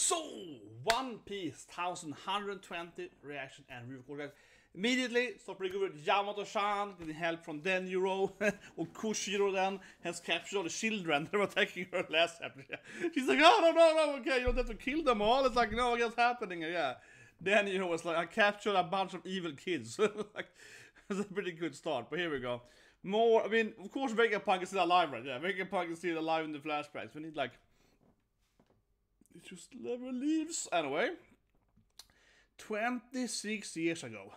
So, One Piece 1120 reaction and review recording. Immediately start pretty good with help from Denjuro och Kushiro then has captured all the children that were attacking her last episode. She's like, oh no no no okay you don't have to kill them all. It's like no what's happening yeah. Then you know was like I captured a bunch of evil kids. like it's a pretty good start. But here we go. More I mean of course Vegapunk is still alive right? Yeah, Vegapunk is still alive in the flashbacks. We need like it just never leaves. Anyway, 26 years ago,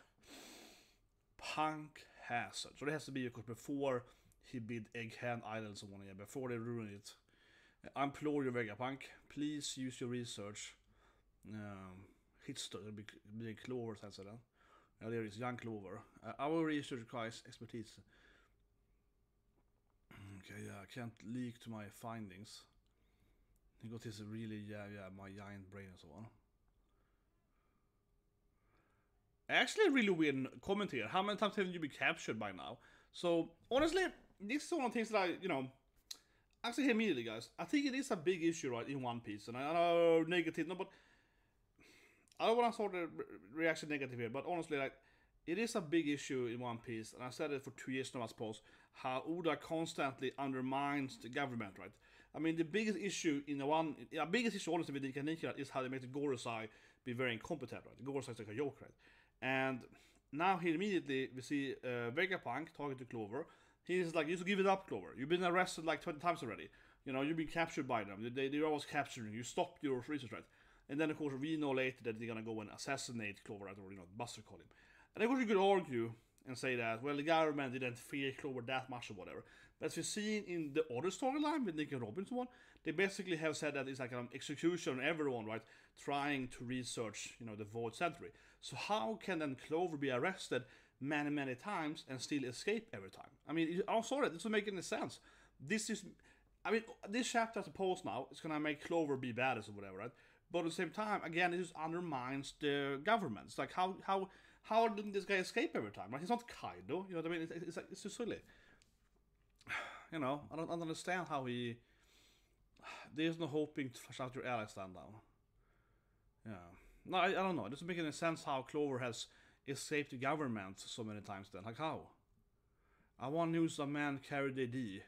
Punk Hazard. So it has to be, of course, before he beat Egghead Island someone here, before they ruin it. I implore you, Vegapunk, please use your research. Um, Hitster, blir Clover sen sedan. Ja, det är Young Clover. Uh, our research requires expertise. Okay, yeah, I can't leak to my findings. He got his really, yeah, yeah, my giant brain and so on. Actually, really weird comment here. How many times haven't you been captured by now? So, honestly, this is one of the things that I, you know, actually immediately, guys. I think it is a big issue, right, in One Piece. And I know negative, no, but I don't want to sort of re- reaction negative here, but honestly, like, it is a big issue in One Piece, and I said it for two years now, I suppose, how Oda constantly undermines the government, right? I mean, the biggest issue in the one, the biggest issue honestly with Nika Nika is how they made the Gorosei be very incompetent, right? The Gorosei is like a joke, right? And now here immediately we see uh, Vegapunk talking to Clover. He's like, you should give it up, Clover. You've been arrested like 20 times already. You know, you've been captured by them. They, they're always capturing you. You stopped your research, right? And then, of course, we know later that they're gonna go and assassinate Clover, right? Or, you know, Buster call him. And of course, you could argue and say that, well, the government didn't fear Clover that much or whatever. But as we've seen in the other storyline with Nico Robin and so on, they basically have said that it's like an execution on everyone, right? Trying to research, you know, the Void Century. So how can then Clover be arrested many, many times and still escape every time? I mean, I'm sorry, this doesn't make any sense. This is, I mean, this chapter, I suppose now, is gonna make Clover be badass or whatever, right? But at the same time, again, it just undermines the government. It's like how how how didn't this guy escape every time? Right? He's not Kaido. You know what I mean? It's, it's like it's just silly. You know, I don't, I don't understand how he. There's no hoping to flush out your ally stand down. Yeah. No, I, I don't know. It doesn't make any sense how Clover has escaped the government so many times then. Like how? I want news a man carried a D.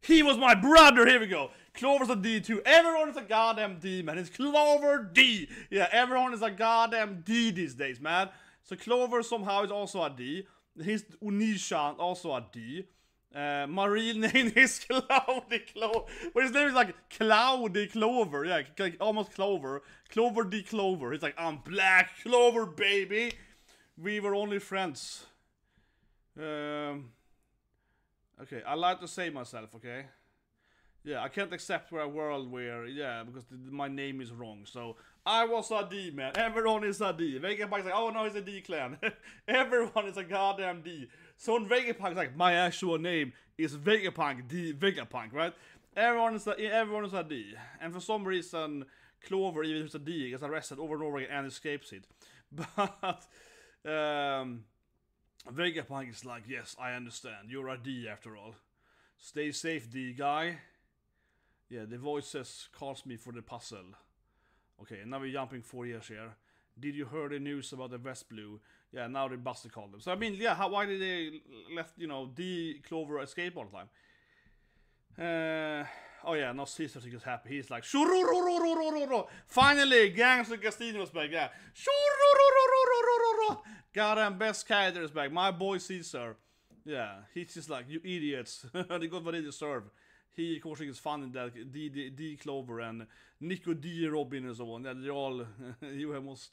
He was my brother! Here we go! Clover's a D too. Everyone is a goddamn D, man. It's Clover D! Yeah, everyone is a goddamn D these days, man. So Clover somehow is also a D. His Unishan also a D. Uh, marine name is Cloudy Clover. But his name is like Cloudy Clover. Yeah, like almost Clover. Clover D Clover. He's like, I'm Black Clover, baby. We were only friends. Um, okay, I like to say myself, okay? Yeah, I can't accept for a world where, yeah, because the, my name is wrong. So, I was a D, man. Everyone is a D. Vegapunk's like, oh no, he's a D clan. Everyone is a goddamn D. So when Vegapunk's like, my actual name is Vegapunk D Vegapunk, right? Everyone is a, everyone is a D. And for some reason, Clover, even if it's a D, gets arrested over and over again and escapes it. But, um, Vegapunk is like, yes, I understand. You're a D after all. Stay safe, D guy. Yeah, the voices calls me for the puzzle. Okay, now we're jumping four years here. Did you hear the news about the West Blue? Yeah, now they Buster called them. So I mean, yeah, how, why did they left you know D Clover escape all the time? Uh, oh yeah, now Caesar is happy. He's like! Finally, Gangster Castillo's back. Yeah! Goddamn best character is back. My boy Caesar. Yeah, he's just like, you idiots. they got what they deserve. He, of course, is fun in that D, D, D Clover and Nico D Robin and so on. Yeah, they're all, you have most.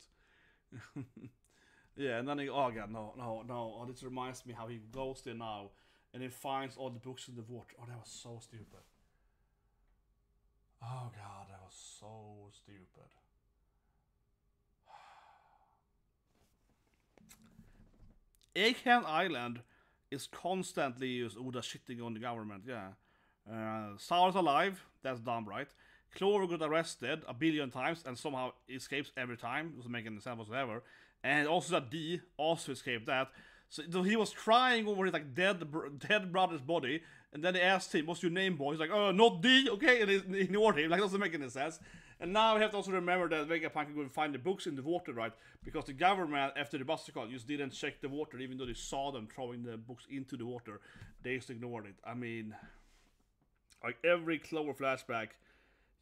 yeah, and then he, oh god, no, no, no. Oh, this reminds me how he goes there now and he finds all the books in the water. Oh, that was so stupid. Oh god, that was so stupid. Egghead Island is constantly used Oda shitting on the government, yeah. Uh, Saul's alive, that's dumb, right? Clover got arrested a billion times and somehow escapes every time, doesn't make any sense whatsoever. And also that D also escaped that. So, he was crying over his like dead dead brother's body, and then they asked him, "What's your name, boy?" He's like, "Oh, not D, okay," and he ignored him. Like doesn't make any sense. And now we have to also remember that Vegapunk can go find the books in the water, right? Because the government, after the Buster Call, just didn't check the water, even though they saw them throwing the books into the water. They just ignored it. I mean, like every Clover flashback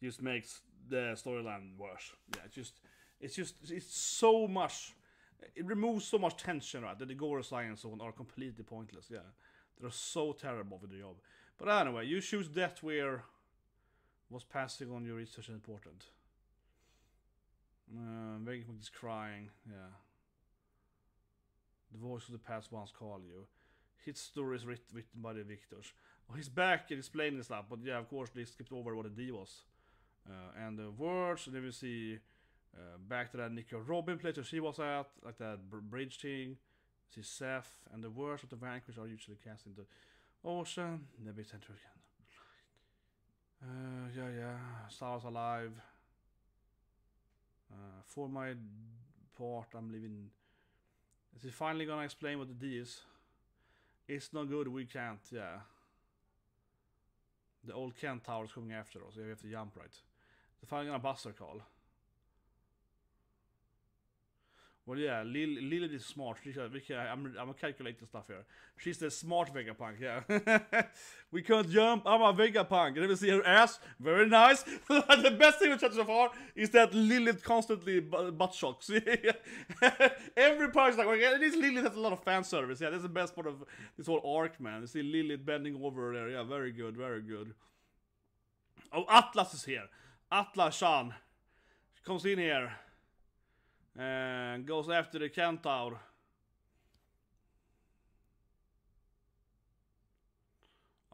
just makes the storyline worse. Yeah, it's just, it's just, it's so much. It removes so much tension, right? That the Gorosei and so on are completely pointless. Yeah, they're so terrible for the job. But anyway, you choose that where was passing on your research important. Uh, Vegapunk is crying. Yeah. The voice of the past once called you. His story is writ- written by the victors. He's back and explaining stuff, but yeah, of course they skipped over what the D was. Uh, and the words, and then we see uh, back to that Nico Robin place where she was at, like that br- bridge thing. See Seth, and the words of the vanquished are usually cast into ocean, be sent to again. Uh, yeah, yeah, stars alive. Uh, for my part, I'm leaving. Is he finally gonna explain what the D is? It's not good, we can't, yeah. The old Kent Tower is coming after us, we have to jump right. They're finally gonna buster call. Well, yeah, Lil- Lilith is smart. She said, we can, I'm, I'm calculating stuff here. She's the smart Vegapunk, yeah. we can't jump, I'm a Vegapunk. And then we see her ass, very nice. the best thing we tried so far is that Lilith constantly butt shocks. Every part is like, okay, this Lilith has a lot of fan service. Yeah, that's the best part of this whole arc, man. You see Lilith bending over there. Yeah, very good, very good. Oh, Atlas is here. Atlas Shan comes in here and goes after the Centaur.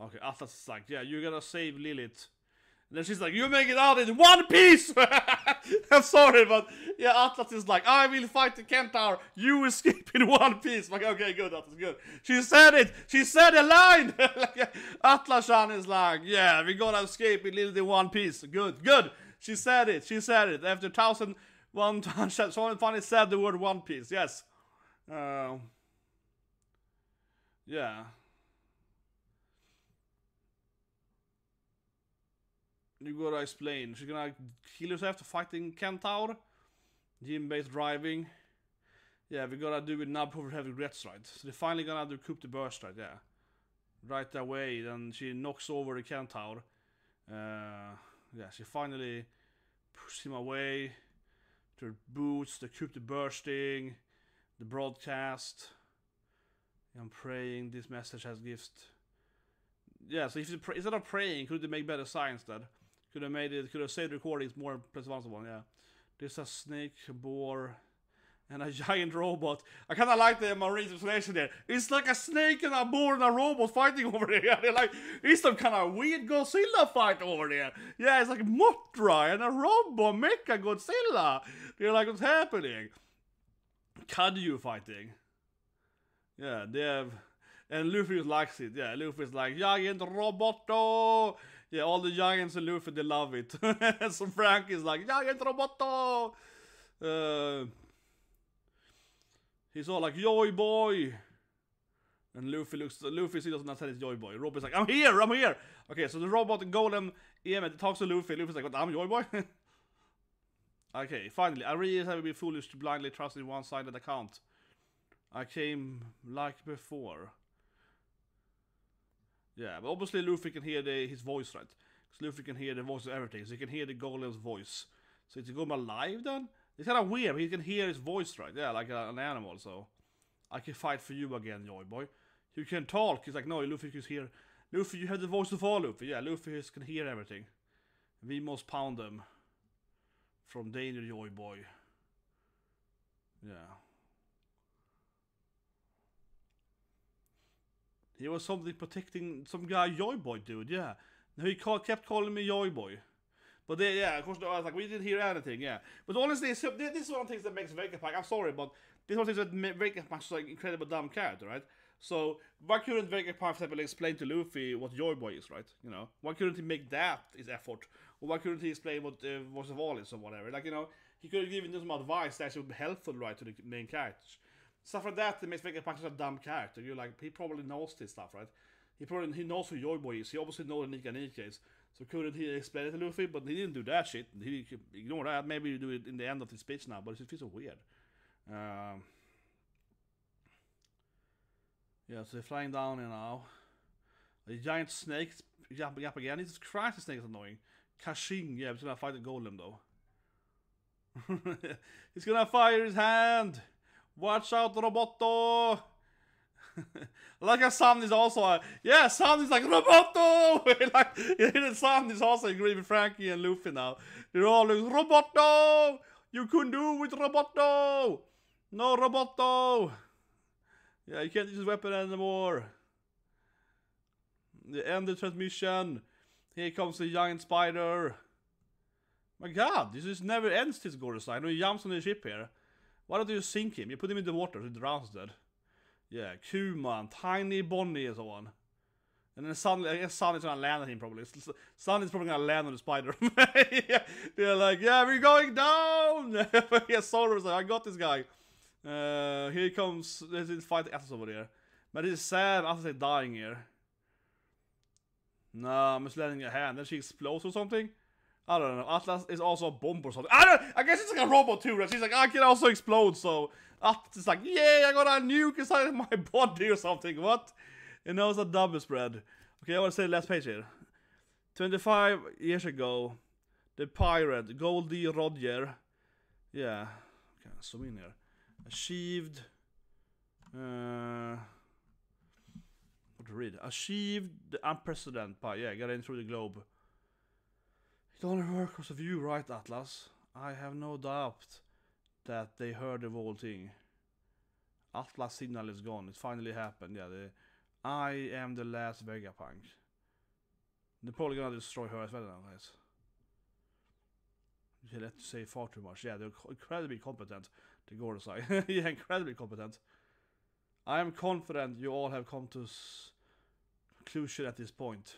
Okay, Atlas is like, yeah, you gotta save Lilith. And then she's like, you make it out in one piece! I'm sorry, but yeah, Atlas is like, I will fight the Centaur, you escape in one piece. Like, okay, good, Atlas, good. She said it! She said a line! like, Atlas-chan is like, yeah, we're gonna escape in Lilith in one piece. Good, good! She said it, she said it. After thousand one someone finally said the word One Piece. Yes. Uh, yeah. You gotta explain. She's gonna kill herself to fighting Kentaur. Gym-based driving. Yeah, we gotta do with Nub over have regrets, right? So they're finally gonna do Coup de Burst, right? Yeah. Right away, then she knocks over the Kentaur. Uh, yeah, she finally pushes him away the boots, the de bursting, the broadcast. I'm praying this message has gift. Yeah, so if you pray, instead of praying, could they make better signs then? Could have made it, could have saved recordings more one, yeah. There's a snake, a boar, and a giant robot. I kind of like the Marine explanation there. It's like a snake and a boar and a robot fighting over there. They're like, it's some kind of weird Godzilla fight over there. Yeah, it's like Mothra and a robot, Mecha Godzilla. They're like, what's happening? Kaiju fighting. Yeah, they have. And Luffy likes it. Yeah, Luffy's like, giant roboto. Yeah, all the giants and Luffy, they love it. so Frank is like, giant roboto. Uh, he's all like, Joy boy. And Luffy looks, Luffy sees not said it's Joy boy. Robin's like, I'm here, I'm here. Okay, so the robot golem Emeth talks to Luffy. Luffy's like, what, I'm Joy boy? okay, finally, I realize I would be foolish to blindly trust in one-sided account. I came like before. Yeah, but obviously Luffy can hear the, his voice, right? Because Luffy can hear the voice of everything, so he can hear the golem's voice. So is he going alive then? It's kind of weird, he can hear his voice, right? Yeah, like a, an animal, so... I can fight for you again, Joy Boy. You can talk. He's like, no, Luffy can hear... Luffy, you have the voice of all Luffy. Yeah, Luffy can hear everything. We must pound them. From danger, Joy Boy. Yeah. He was something protecting some guy, Joy Boy, dude. Yeah. He kept calling me Joy Boy. But they, yeah, of course, I was like, we didn't hear anything. Yeah. But honestly, so, this is one of the things that makes Vegapunk. I'm sorry, but this is one of the things that makes Vegapunk such an incredible dumb character, right? So why couldn't Vegapunk, for example, explain to Luffy what Joy Boy is, right? You know, why couldn't he make that his effort? Or why couldn't he explain what uh, Voice of or whatever? Like, you know, he could have given them some advice that actually would be helpful, right, to the main character. Stuff like that that makes Vegapunk such a dumb character. You're like, he probably knows this stuff, right? He probably he knows who Joy Boy is. He obviously knows Nika Nika is. So couldn't he explain it to Luffy? But he didn't do that shit. He ignored that. Maybe you do it in the end of the speech now, but it feels so weird. Um, yeah, so they're flying down here now. A giant snake jumping up again. Jesus Christ, the snake is annoying. Kashing, yeah, he's gonna fight the golem though. he's gonna fire his hand! Watch out, Roboto! like a Sam is also a, yeah, Sam is like Roboto! like the Sam is also agree with Frankie and Luffy now. They're all like Roboto! You couldn't do with Roboto! No Roboto! Yeah, you can't use this weapon anymore. The end of transmission. Here comes the giant spider. My god, this is never ends this side. No, he jumps on the ship here. Why don't you sink him? You put him in the water, he drowns dead. Yeah, Kuman, Tiny Bonney and so on. And then suddenly, I guess Sunny's gonna land on him probably. Sunny's probably gonna land on the spider. they're like, yeah, we're going down! yeah, Sora's like, I got this guy. Uh, here comes, there's this fight Atlas over there. But it's sad Atlas is dying here. No, I'm just letting a hand. Then she explodes or something. I don't know. Atlas is also a bomb or something. I don't. I guess it's like a robot too. Right? She's like, I can also explode. So Atlas is like, yeah, I got a nuke inside my body or something. What? You know, it's a double spread. Okay, I want to say the last page here. 25 years ago, the pirate Gol D. Roger, yeah, okay, zoom in here, achieved. Uh, to read? Achieved the unprecedented by yeah, getting through the globe. It only works of you, right, Atlas? I have no doubt that they heard the whole thing. Atlas signal is gone. It finally happened. Yeah, the I am the last Vegapunk. They're probably gonna destroy her as well now, guys. You let to say far too much. Yeah, they're incredibly competent. The Gorosei. yeah, incredibly competent. I am confident you all have come to conclusion at this point,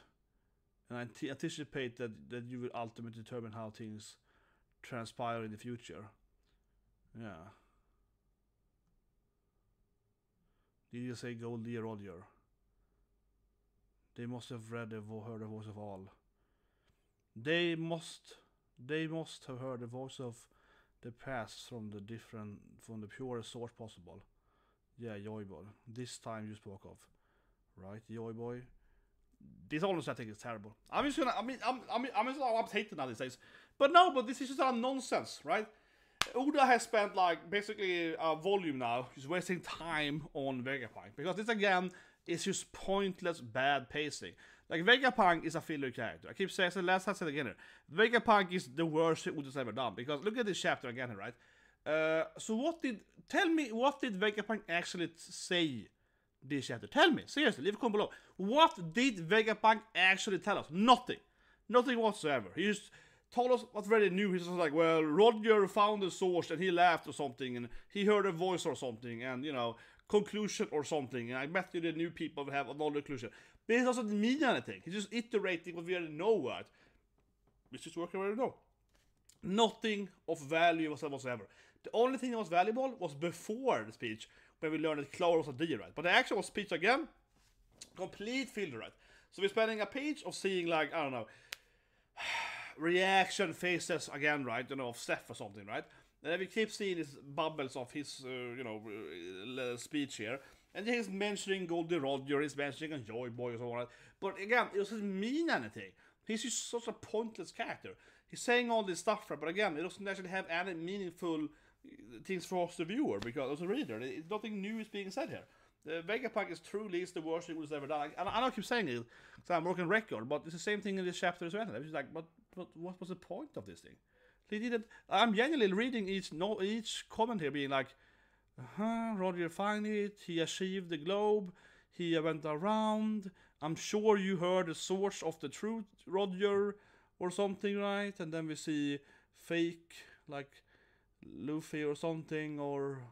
and I anticipate that that you will ultimately determine how things transpire in the future. Yeah. Did you say Gol D. Roger? They must have read the heard the voice of all. They must they must have heard the voice of the past from the different from the purest source possible. Yeah, Joy Boy. This time you spoke of. Right, Joy Boy? This honestly I think is terrible. I'm just gonna I mean I'm I mean I'm just I'm hating now these days. But no, but this is just a nonsense, right? Oda has spent like basically a volume now, just wasting time on Vegapunk because this again is just pointless bad pacing. Like Vegapunk is a filler character. I keep saying, so last I said again here, Vegapunk is the worst Oda's ever done because look at this chapter again right? Uh, so what did tell me what did Vegapunk actually say this to Tell me seriously, leave a comment below. What did Vegapunk actually tell us? Nothing, nothing whatsoever. He just told us what's very new. He's just like, well, Roger found the source and he laughed or something, and he heard a voice or something, and you know, conclusion or something. And I bet you the new people have another conclusion. But it doesn't mean anything. He's just iterating what we already know, right? It's just working already know. Nothing of value whatsoever. The only thing that was valuable was before the speech, when we learned that Clara was a D, right? But the actual speech again, complete filler, right? So we're spending a page of seeing like, I don't know, reaction faces again, right? You know, of Steph or something, right? And then we keep seeing these bubbles of his, uh, you know, uh, speech here. And he's mentioning Gol D. Roger, he's mentioning Joy Boy and so on. But again, it doesn't mean anything. He's just such a pointless character. He's saying all this stuff, but again, it doesn't actually have any meaningful things for us, the viewer, because as a reader, it, nothing new is being said here. The Vegapunk is truly the worst thing was ever done. And I, I keep saying it, because I'm broken record, but it's the same thing in this chapter as well. I was like, but, but what was the point of this thing? They didn't. I'm genuinely reading each no each comment here, being like, uh-huh, Roger find it. He achieved the globe. He went around. I'm sure you heard the source of the truth, Roger, or something, right? And then we see fake, like Luffy or something, or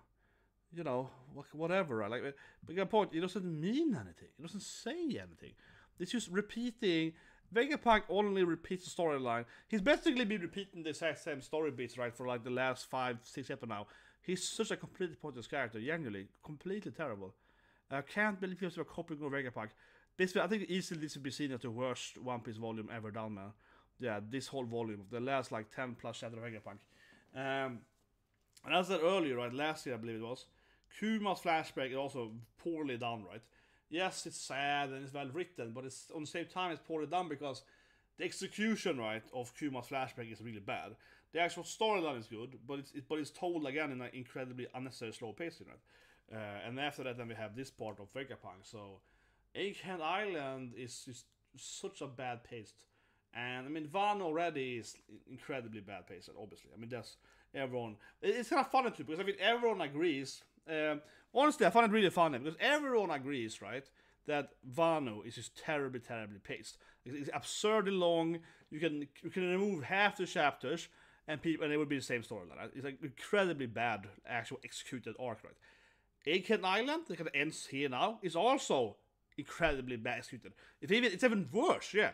you know, whatever. Right? Like, but point, it doesn't mean anything. It doesn't say anything. It's just repeating. Vegapunk only repeats the storyline. He's basically been repeating the exact same story beats, right, for like the last five, six episodes now. He's such a completely pointless character, genuinely, completely terrible. I can't believe he's a copying of Vegapunk. basically, I think easily this would be seen as the worst One Piece volume ever done, man. Yeah, this whole volume, of the last like 10 plus chapter of Vegapunk. Um, and as I said earlier, right, last year I believe it was, Kuma's flashback is also poorly done, right? Yes, it's sad and it's well written, but it's on the same time it's poorly done because the execution, right, of Kuma's flashback is really bad. The actual storyline is good, but it's it, but it's told again in an incredibly unnecessary slow pacing, right? Uh, and after that, then we have this part of Vegapunk. So, Egghead Island is just such a bad pace. And I mean, Van already is incredibly bad paced, obviously. I mean, that's everyone. It's kind of funny too because I mean, everyone agrees. Um, honestly, I find it really funny because everyone agrees, right, that Wano is just terribly, terribly paced. It's, absurdly long. You can you can remove half the chapters, and people and it would be the same storyline. Right? It's like incredibly bad actual executed arc, right? Egghead Island, that kind of ends here now, is also incredibly bad executed. It's even it's even worse, yeah.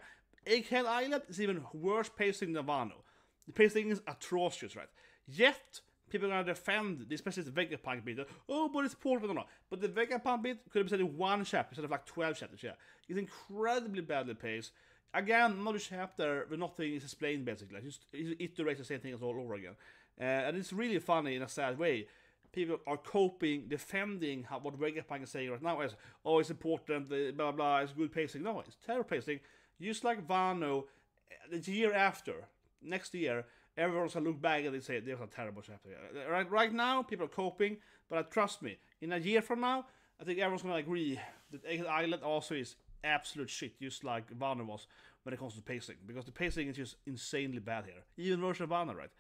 Egghead Island is even worse pacing than Wano. The pacing is atrocious, right? Yet people are gonna defend, especially the Vegapunk bit. Oh, but it's but no. But the Vegapunk bit could have been said in one chapter instead of like twelve chapters. Yeah, it's incredibly badly paced. Again, another chapter where nothing is explained basically. Just iterate the same thing as all over again, uh, and it's really funny in a sad way. People are coping, defending how, what Vegapunk is saying right now as, oh, it's important, blah blah blah, it's good pacing. No, it's terrible pacing. Just like Wano, the year after, next year, everyone's gonna look back and they say there's a terrible chapter. Right, right now, people are coping, but uh, trust me, in a year from now, I think everyone's gonna agree that Island also is absolute shit, just like Wano was when it comes to pacing, because the pacing is just insanely bad here, even worse than Wano, right?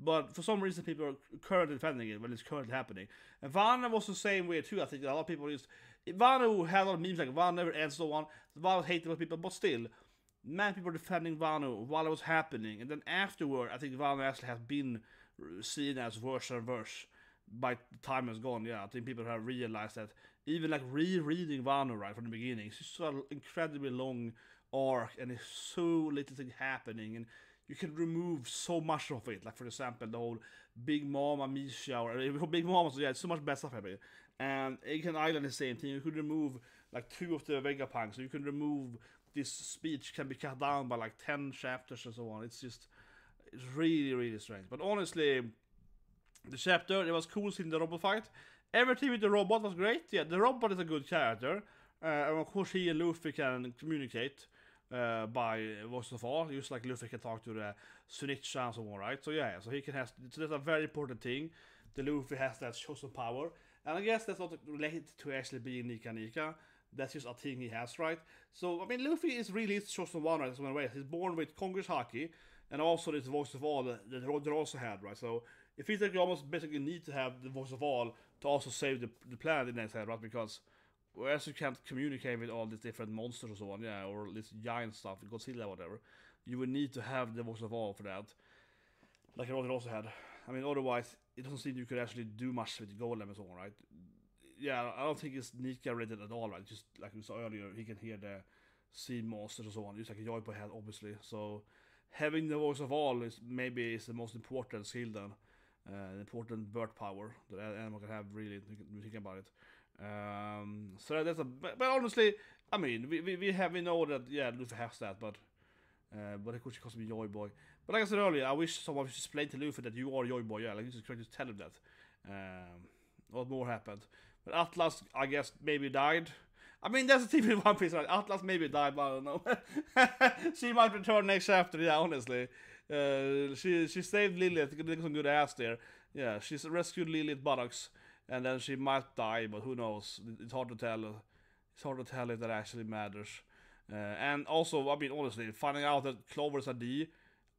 But for some reason, people are currently defending it when it's currently happening. And Wano was the same way too. I think a lot of people just Wano had a lot of memes like Wano never ends, so on. Wano hated people, but still, many people defending Wano while it was happening, and then afterward, I think Wano actually has been seen as worse and worse by the time has gone. Yeah, I think people have realized that even like rereading Wano right from the beginning, it's just an incredibly long arc, and it's so little thing happening, and you can remove so much of it. Like for example, the whole Big Mom Amisha or Big Mom. So yeah, it's so much better stuff happening. And Egghead Island is the same thing. You could remove like two of the Vegapunks. So you can remove this speech can be cut down by like 10 chapters and so on. It's just, it's really, really strange. But honestly, the chapter, it was cool seeing the robot fight. Everything with the robot was great. Yeah, the robot is a good character. Uh, and of course, he and Luffy can communicate uh, by voice of all, just like Luffy can talk to the Zunesha and so on, right? So yeah, so he can have, so that's a very important thing. The Luffy has that chosen power. And I guess that's not related to actually being Nika Nika. That's just a thing he has, right? So, I mean, Luffy is really chosen one, right? A way. He's born with Conqueror's Haki, and also this voice of all that, that Roger also had, right? So, it feels like you almost basically need to have the voice of all to also save the, the planet in that head, right? Because whereas you can't communicate with all these different monsters or so on, yeah, or this giant stuff, Godzilla, whatever, you would need to have the voice of all for that. Like Roger also had. I mean, otherwise, it doesn't seem you could actually do much with Golem and so on, right? Yeah, I don't think it's Nika rated at all, right? Just like we saw earlier, he can hear the sea monsters and so on. Just like a Joy Boy had, obviously. So having the voice of all is maybe is the most important skill then. Uh, important bird power that anyone can have really thinking about it. Um, so that's a but, but, honestly, I mean we, we, we have we know that yeah Luffy has that, but uh, but it costs me Joy Boy. But like I said earlier, I wish someone would explain to Luffy that you are Joy Boy. Yeah, like you just try to tell him that. Um, what more happened? But Atlas, I guess, maybe died. I mean, that's a TV One Piece, right? Atlas maybe died, but I don't know. she might return next chapter, yeah, honestly. Uh, she she saved Lilith, did some good ass there. Yeah, she's rescued Lilith buttocks, and then she might die, but who knows? It's hard to tell. It's hard to tell if that actually matters. Uh, and also, I mean, honestly, finding out that Clover's a D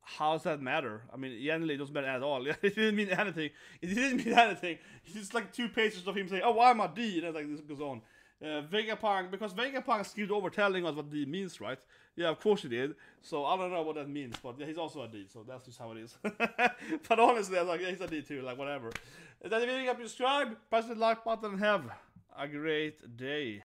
how does that matter? I mean, generally it doesn't matter at all. it didn't mean anything. It didn't mean anything. It's just like two pages of him saying, "Oh, I'm a D," and then like this goes on. Uh, Vegapunk, because Vegapunk skipped over telling us what D means, right? Yeah, of course he did. So I don't know what that means, but yeah, he's also a D, so that's just how it is. but honestly, I was like, yeah, he's a D too, like whatever. And if you subscribe, press the like button, and have a great day.